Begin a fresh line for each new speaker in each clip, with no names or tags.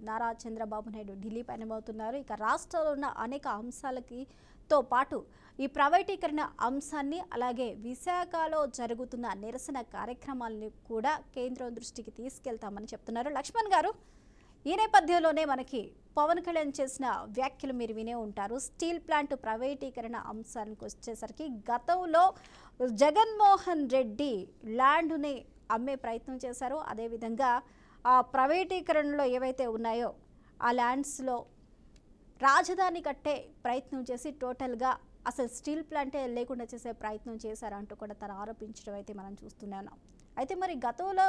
నారా చంద్రబాబు నాయుడు ఢిల్లీ పయనమవుతున్నారు. ఇక రాష్ట్రంలో ఉన్న అనేక అంశాలకి తో పాటు ఈ ప్రైవేటీకరణ అంశాన్ని అలాగే విశాఖలో జరుగుతున్న నిరసన కార్యక్రమాలని కూడా కేంద్రం దృష్టికి తీసుకెళ్తామని చెప్తున్నారు. లక్ష్మణ్ గారు ఈ నేపథ్యంలోనే మనకి పవన్ కళ్యాణ్ చేసిన వ్యాఖ్యలు మీరు వినే ఉంటారు. స్టీల్ ప్లాంట్ ప్రైవేటీకరణ అంశానికి వచ్చేసరికి గతంలో జగన్మోహన్ రెడ్డి ల్యాండ్ని అమ్మే ప్రయత్నం చేశారు. అదేవిధంగా ఆ ప్రైవేటీకరణలో ఏవైతే ఉన్నాయో ఆ ల్యాండ్స్లో రాజధాని కట్టే ప్రయత్నం చేసి టోటల్గా అసలు స్టీల్ ప్లాంటే లేకుండా చేసే ప్రయత్నం చేశారంటూ కూడా తను ఆరోపించడం అయితే మనం చూస్తూనే ఉన్నాం అయితే మరి గతంలో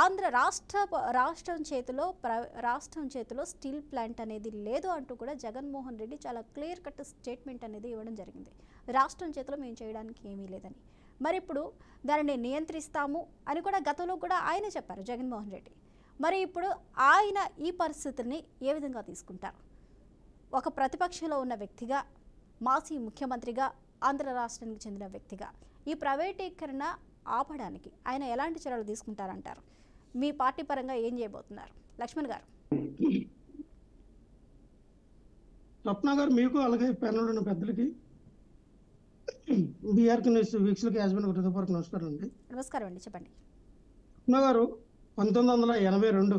ఆంధ్ర రాష్ట్ర రాష్ట్రం చేతిలో ప్ర రాష్ట్రం చేతిలో స్టీల్ ప్లాంట్ అనేది లేదు అంటూ కూడా జగన్మోహన్ రెడ్డి చాలా క్లియర్ కట్ స్టేట్మెంట్ అనేది ఇవ్వడం జరిగింది. రాష్ట్రం చేతిలో మేము చేయడానికి ఏమీ లేదని. మరి ఇప్పుడు దానిని నియంత్రిస్తాము అని కూడా గతంలో కూడా ఆయన చెప్పారు జగన్మోహన్ రెడ్డి. మరి ఇప్పుడు ఆయన ఈ పరిస్థితిని ఏ విధంగా తీసుకుంటారు? ఒక ప్రతిపక్షంలో ఉన్న వ్యక్తిగా మాజీ ముఖ్యమంత్రిగా ఆంధ్ర రాష్ట్రానికి చెందిన వ్యక్తిగా ఈ ప్రైవేటీకరణ ఆపడానికి ఆయన ఎలాంటి చర్యలు తీసుకుంటారంటారు? మీ పార్టీ పరంగా ఏం చేయబోతున్నారు? లక్ష్మణ్ గారు.
రత్న గారు మీకు అలాగే ప్యానల్ ఉన్న పెద్దలకి బీఆర్కి న్యూస్ వీక్షలకి యాజమాన్య హృదయపూర్వక నమస్కారం అండి.
నమస్కారం అండి చెప్పండి.
గారు పంతొమ్మిది వందల ఎనభై రెండు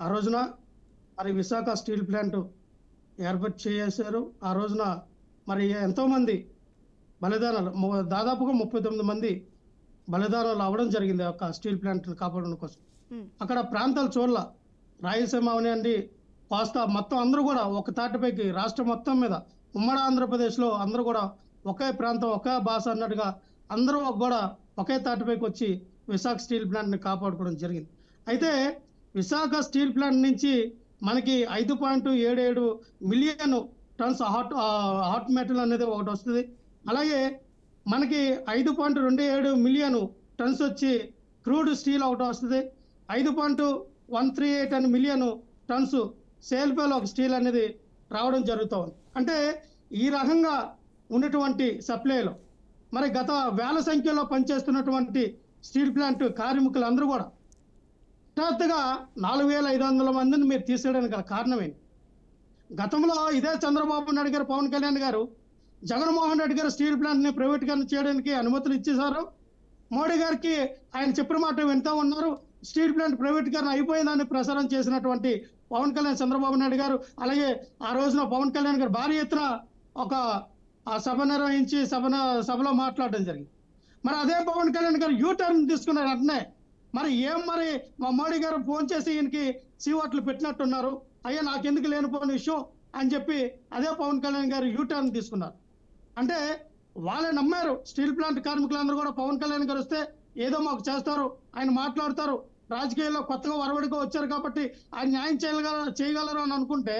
ఆ రోజున మరి విశాఖ స్టీల్ ప్లాంట్ ఏర్పాటు చేశారు. ఆ రోజున మరి ఎంతోమంది బలిదానాలు దాదాపుగా ముప్పై తొమ్మిది మంది బలిదానాలు అవ్వడం జరిగింది యొక్క స్టీల్ ప్లాంట్ కాపాడడం కోసం. అక్కడ ప్రాంతాలు చూడాల రాయలసీమ అవనివ్వండి కోస్తా మొత్తం అందరూ కూడా ఒక తాటిపైకి రాష్ట్రం మొత్తం మీద ఉమ్మడి ఆంధ్రప్రదేశ్లో అందరూ కూడా ఒకే ప్రాంతం ఒకే భాష అన్నట్టుగా అందరూ కూడా ఒకే తాటిపైకి వచ్చి విశాఖ స్టీల్ ప్లాంట్ని కాపాడుకోవడం జరిగింది. అయితే విశాఖ స్టీల్ ప్లాంట్ నుంచి మనకి ఐదు పాయింట్ ఏడు ఏడు million tons hot hot metal అనేది ఒకటి వస్తుంది. అలాగే మనకి ఐదు పాయింట్ రెండు ఏడు మిలియన్ టన్స్ వచ్చి క్రూడ్ స్టీల్ ఒకటి వస్తుంది. ఐదు పాయింట్ వన్ త్రీ ఎయిట్ అని మిలియన్ టన్స్ సేల్ ఒక స్టీల్ అనేది రావడం జరుగుతూ ఉంది అంటే ఈ రకంగా ఉన్నటువంటి సప్లైలో మరి గత వేల సంఖ్యలో పనిచేస్తున్నటువంటి స్టీల్ ప్లాంట్ కార్మికులందరూ కూడా హఠాత్తుగా నాలుగు వేల ఐదు వందల మందిని మీరు తీసేయడానికి గల కారణమేంటి గతంలో ఇదే చంద్రబాబు నాయుడు గారు పవన్ కళ్యాణ్ గారు జగన్మోహన్ రెడ్డి గారు స్టీల్ ప్లాంట్ని ప్రైవేటీకరణ చేయడానికి అనుమతులు ఇచ్చేశారు. మోడీ గారికి ఆయన చెప్పిన మాట వింటూ ఉన్నారు. స్టీల్ ప్లాంట్ ప్రైవేటీకరణ అయిపోయిందని ప్రసారం చేసినటువంటి పవన్ కళ్యాణ్ చంద్రబాబు నాయుడు గారు అలాగే ఆ రోజున పవన్ కళ్యాణ్ గారు భారీ ఎత్తున ఒక సభ నిర్వహించి సభన సభలో మాట్లాడడం జరిగింది. మరి అదే పవన్ కళ్యాణ్ గారు యూ టర్న్ తీసుకున్నారు వెంటనే. మరి ఏం మరి మా మోడీ గారు ఫోన్ చేసి ఈయనకి సీఓట్లు పెట్టినట్టున్నారు. అయ్యా నాకెందుకు లేనిపోయిన విషయం అని చెప్పి అదే పవన్ కళ్యాణ్ గారు యూ టర్న్ తీసుకున్నారు. అంటే వాళ్ళే నమ్మారు. స్టీల్ ప్లాంట్ కార్మికులందరూ కూడా పవన్ కళ్యాణ్ గారు వస్తే ఏదో మాకు చేస్తారు ఆయన మాట్లాడతారు రాజకీయాల్లో కొత్తగా వరవడిగా వచ్చారు కాబట్టి ఆయన న్యాయం చేయగల చేయగలరు అని అనుకుంటే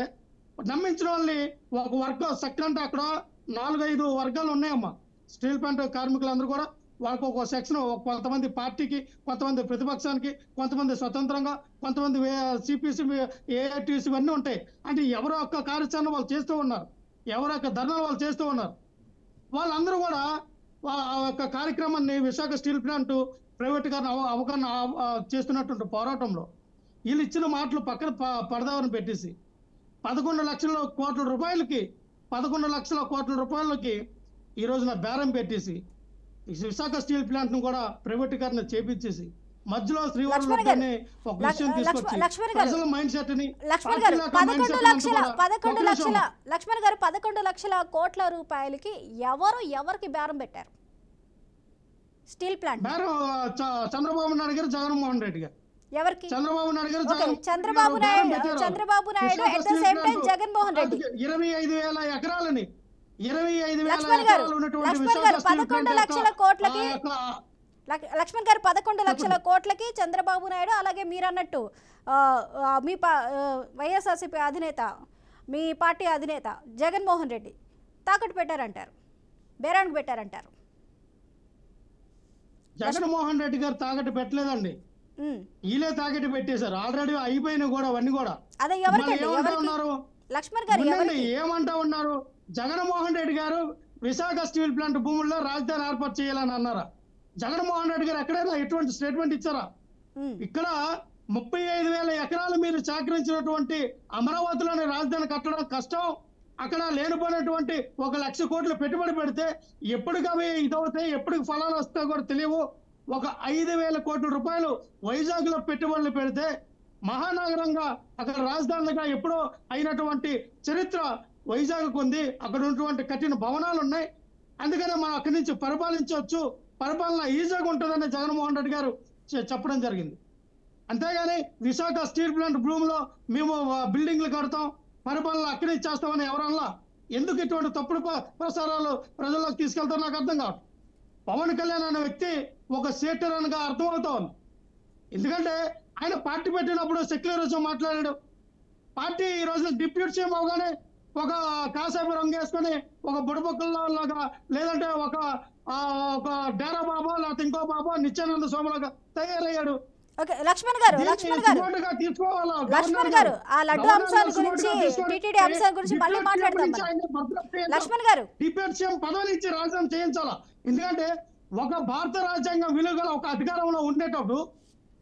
నమ్మించిన వాళ్ళని ఒక వర్గం సెక్టర్ అంటే అక్కడ నాలుగైదు వర్గాలు ఉన్నాయమ్మా. స్టీల్ ప్లాంట్ కార్మికులందరూ కూడా వాళ్ళకు ఒక సెక్షన్ కొంతమంది పార్టీకి కొంతమంది ప్రతిపక్షానికి కొంతమంది స్వతంత్రంగా కొంతమంది సిపిసి ఏఐటీసీ ఇవన్నీ ఉంటాయి. అంటే ఎవరో ఒక్క కార్యాచరణ వాళ్ళు చేస్తూ ఉన్నారు. ఎవరో ఒక్క ధర్నాలు వాళ్ళు చేస్తూ ఉన్నారు. వాళ్ళందరూ కూడా ఆ యొక్క కార్యక్రమాన్ని విశాఖ స్టీల్ ప్లాంట్ ప్రైవేటీకరణ అవ- అవగాహన చేస్తున్నటువంటి పోరాటంలో వీళ్ళు ఇచ్చిన మాటలు పక్కన ప- పడదామని పెట్టేసి పదకొండు లక్షల కోట్ల రూపాయలకి పదకొండు లక్షల కోట్ల రూపాయలకి ఈ రోజున బేరం పెట్టేసి విశాఖ స్టీల్ ప్లాంట్ను కూడా ప్రైవేటీకరణ చేపించేసి మధ్యలో శ్రీవారు ఒక విషయం తీసుకొచ్చి మైండ్ సెట్ని
లక్ష్మణ్ గారు పదకొండు లక్షల పదకొండు లక్షల లక్ష్మణ్ గారు పదకొండు లక్షల కోట్ల రూపాయలకి ఎవరు ఎవరికి బేరం పెట్టారు? Steel plant.
చంద్రబాబు నాయుడు గారు జగన్మోహన్ రెడ్డి గారు
ఎవరికి?
చంద్రబాబు నాయుడు గారు
Chandrababu Naidu. Chandrababu Naidu at the same time Jaganmohan Reddy.
ఇరవై ఐదు వేల ఎకరాలని ఇరవై ఐదు
లక్ష్మణ్ గారు,
ఎకరాలు ఉన్నటువంటి
లక్ష్మణ్ గారు, పదకొండు లక్షల కోట్లకి లక్ష్మణ్ గారు పదకొండు లక్షల కోట్లకి చంద్రబాబు నాయుడు అలాగే మీరు అన్నట్టు మీ పా వైఎస్ఆర్సీపీ అధినేత మీ పార్టీ అధినేత జగన్మోహన్ రెడ్డి తాకట్టు పెట్టారంటారు బేరానికి పెట్టారంటారు.
జగన్మోహన్ రెడ్డి గారు తాకట్టు పెట్టలేదండి. వీళ్ళే తాకట్టు పెట్టేశారు. ఆల్రెడీ అయిపోయినాయి కూడా అవన్నీ కూడా
అదే
ఉన్నారు?
లక్ష్మణ్ గారు
ఏమంటా ఉన్నారు? జగన్మోహన్ రెడ్డి గారు విశాఖ స్టీల్ ప్లాంట్ భూముల్లో రాజధాని ఏర్పాటు చేయాలని అన్నారా? జగన్మోహన్ రెడ్డి గారు ఎక్కడైనా ఎటువంటి స్టేట్మెంట్ ఇచ్చారా. ఇక్కడ ముప్పై ఐదు వేల ఎకరాలు మీరు సేకరించినటువంటి అమరావతిలోని రాజధాని కట్టడం కష్టం. అక్కడ లేనిపోయినటువంటి ఒక లక్ష కోట్లు పెట్టుబడి పెడితే ఎప్పటికి అవి ఇదవుతాయి ఎప్పటికి ఫలాలు వస్తాయో కూడా తెలియవు. ఒక ఐదు వేల కోట్ల రూపాయలు వైజాగ్లో పెట్టుబడులు పెడితే మహానగరంగా అక్కడ రాజధానిగా ఎప్పుడో అయినటువంటి చరిత్ర వైజాగ్ ఉంది. అక్కడ ఉన్నటువంటి కఠిన భవనాలు ఉన్నాయి. అందుకనే మనం అక్కడి నుంచి పరిపాలించవచ్చు. పరిపాలన ఈజీగా ఉంటుందని జగన్మోహన్ రెడ్డి గారు చెప్పడం జరిగింది. అంతేగాని విశాఖ స్టీల్ ప్లాంట్ భూమిలో మేము బిల్డింగ్లు కడతాం. పరిపాలన అక్కడే చేస్తామని ఎవరన్నా ఎందుకు ఇటువంటి తప్పుడు ప్రసారాలు ప్రజల్లోకి తీసుకెళ్తారో నాకు అర్థం కావట్లేదు. పవన్ కళ్యాణ్ అనే వ్యక్తి ఒక సేటరన్గా అర్థమవుతా ఉంది ఎందుకంటే ఆయన పార్టీ పెట్టినప్పుడు సెక్యులరిజం మాట్లాడాడు. పార్టీ ఈ రోజున డిప్యూటీ సీఎం అవగానే ఒక కాసేపు రంగు వేసుకొని ఒక బుడబొక్కల్లాగా లేదంటే ఒక ఒక డేరా బాబా లేకపోతే ఇంకో బాబా నిత్యానంద స్వామిలాగా తయారయ్యాడు.
ఓకే లక్ష్మణ్ గారు లక్ష్మణ్ గారు. లక్ష్మణ్ గారు ఆ లడ్డు అంశాల
గారు
గురించి టీటీడీ అంశాల గురించి మళ్ళీ
చేద్దాం.
లక్ష్మణ్ గారు.
డిప్యూటీ సీఎం పదవి నుంచి రాజీనామా చేయించాలా? ఎందుకంటే ఒక భారత రాజ్యాంగం విలువగల ఒక అధికారంలో ఉండేటప్పుడు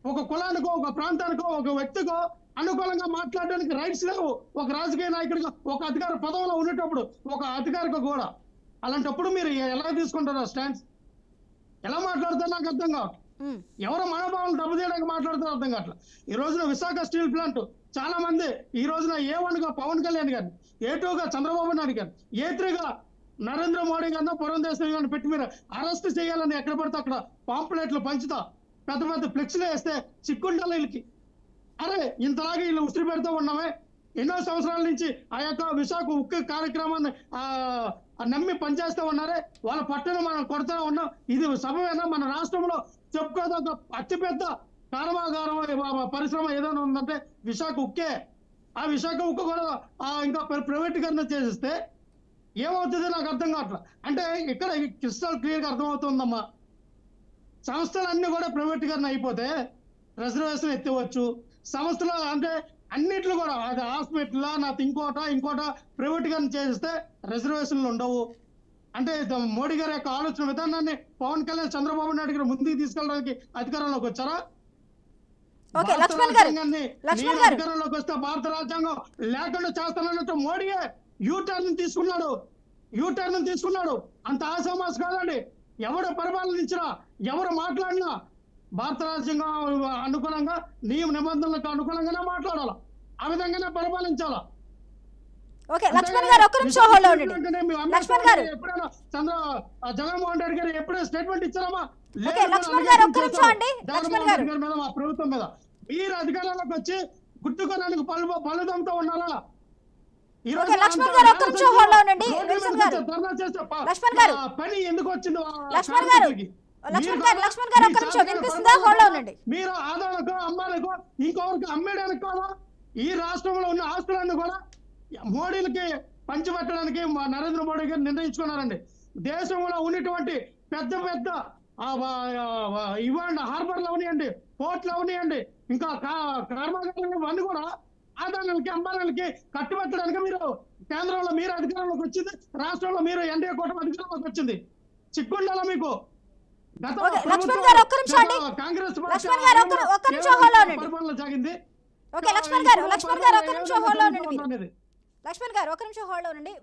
ఒక కులానికో ఒక ప్రాంతానికో ఒక వ్యక్తికో అనుకూలంగా మాట్లాడడానికి రైట్స్ లేవు. ఒక రాజకీయ నాయకుడిగా ఒక అధికార పదవిలో ఉండేటప్పుడు ఒక అధికారికి కూడా అలాంటప్పుడు మీరు ఎలా తీసుకుంటారు స్టాండ్స్ ఎలా మాట్లాడతారు నాకు అర్థం కావట్లేదు. ఎవరు మనోభావాలు దెబ్బతీయడానికి మాట్లాడుతారో అర్థం కావట్లా ఈ రోజున విశాఖ స్టీల్ ప్లాంట్ చాలా మంది ఈ రోజున ఏ వన్గా పవన్ కళ్యాణ్ గారిని ఏ టూగా చంద్రబాబు నాయుడు గారిని ఏ త్రీగా నరేంద్ర మోడీ గారిని పురంధేశ్వరి గారిని పెట్టి మీరు అరెస్ట్ చేయాలని ఎక్కడ పడితే అక్కడ పాంప్లెట్లు పంచుతా పెద్ద పెద్ద ఫ్లెక్స్లు వేస్తే చిక్కుండాలి వీళ్ళకి. అరే ఇంతలాగా వీళ్ళు ఉసిరి పెడుతూ ఉన్నామే. ఎన్నో సంవత్సరాల నుంచి ఆ యొక్క విశాఖ ఉక్కు కార్యక్రమాన్ని ఆ నమ్మి పనిచేస్తా ఉన్నారే వాళ్ళ పట్టణం మనం కొడుతూ ఉన్నాం. ఇది సమయమైనా మన రాష్ట్రంలో చెప్పుకోదగ్గ అతిపెద్ద కర్మాగారం పరిశ్రమ ఏదైనా ఉందంటే విశాఖ ఉక్కే. ఆ విశాఖ ఉక్కు కూడా ఇంకా ప్రైవేటీకరణ చేసిస్తే ఏమవుతుందో నాకు అర్థం కావట్లేదు అంటే ఇక్కడ క్రిస్టల్ క్లియర్గా అర్థమవుతుందమ్మా. సంస్థలన్నీ కూడా ప్రైవేటీకరణ అయిపోతే రిజర్వేషన్ ఎత్తివచ్చు. సంస్థలు అంటే అన్నిట్లు కూడా అది హాస్పిటల్ నా ఇంకోట ఇంకోట ప్రైవేటీకరణ చేస్తే రిజర్వేషన్లు ఉండవు. అంటే మోడీ గారి యొక్క ఆలోచన విధానాన్ని పవన్ కళ్యాణ్ చంద్రబాబు నాయుడు గారు ముందుకు తీసుకెళ్ళడానికి అధికారంలోకి వచ్చారా. అధికారంలోకి వస్తే భారత రాజ్యాంగం లేకుండా చేస్తానన్నట్టు మోడీయే యూ టర్న్ తీసుకున్నాడు. యూ టర్న్ తీసుకున్నాడు. అంత ఆశామాస్ కాదండి. ఎవరు పరిపాలనించినా ఎవరు మాట్లాడినా భారత రాజ్యాంగం అనుగుణంగా నియమ నిబంధనలకు అనుగుణంగానే మాట్లాడాలి ఆ విధంగానే పరిపాలించాలా
ఓకే లక్ష్మణ్ గారు ఒక్క నిమిషం హోల్డ్ ఉండండి
అంటేనే మీ అంబేద్కర్
లక్ష్మణ్ గారు.
ఎప్పుడైనా చంద్ర ఆ జగన్మోహన్ రెడ్డి గారు ఎప్పుడైనా స్టేట్మెంట్ ఇచ్చారమ్మా
ఓకే, లక్ష్మణ్ గారు, ఒక్క నిమిషం అండి. లక్ష్మణ్
జగన్మోహన్
గారు.
రెడ్డి గారి మీద మా ప్రభుత్వం మీద మీరు అధికారంలోకి వచ్చి గుట్టుకోవడానికి పలు
లక్ష్మణ్ గారు, ఒక్క నిమిషం ఉండండి. లక్ష్మణ్ గారు.
పని ఎందుకు వచ్చిందో
లక్ష్మణ్ గారు. లక్ష్మణ్
మీరు
గారు, లక్ష్మణ్ గారు, ఒక్క నిమిషం వినిపిస్తుందా?
అమ్మాయిలకో ఇంకొకరికి అమ్మేయడానికి ఈ రాష్ట్రంలో ఉన్న ఆస్తులన్నీ కూడా మోడీలకి పంచిపెట్టడానికి నరేంద్ర మోడీ గారు నిర్ణయించుకున్నారండి. దేశంలో ఉన్నటువంటి పెద్ద పెద్ద ఇవ్వండి హార్బర్లు అవనియండి పోర్ట్లు అవనియండి ఇంకా కర్మాగారాలు ఇవన్నీ కూడా ఆదాయాలకి అంబానాలకి కట్టుబెట్టడానికి మీరు కేంద్రంలో మీరు అధికారంలోకి వచ్చింది రాష్ట్రంలో మీరు ఎన్డీఏ కూటమి అధికారంలోకి వచ్చింది. చిక్కుండాలా మీకు?
లక్ష్మణ్ గారు, ఒక్క నిమిషం అండి. లక్ష్మణ్ గారు, ఒక్క- ఒక్క నిమిషం hold ఉండండి. ఓకే లక్ష్మణ్ గారు లక్ష్మణ్ గారు ఒక్క నిమిషం హోల్డ్ ఉండండి లక్ష్మణ్ గారు ఒక నిమిషం హోల్డ్ ఉండండి